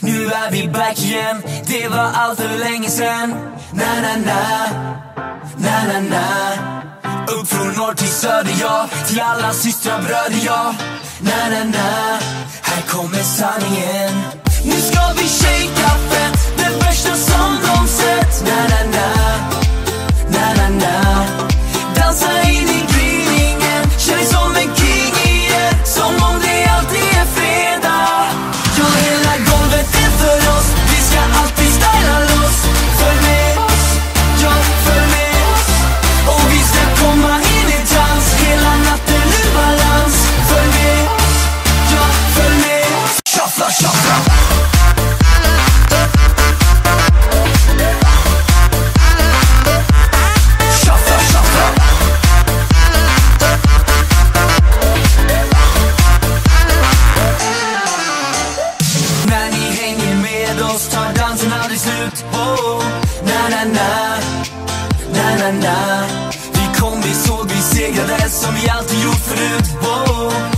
Nu är vi back igen. Det var allt för länge sen Na na na. Na na na. Upp från norr till söder ja. Till alla systrar bröder ja. Na na na. Här kommer sanningen. Oss tar dansen aldrig slut. Oh, Na na na. Na na na. Vi kom, vi såg, vi segrade som vi alltid gjort förut. Oh,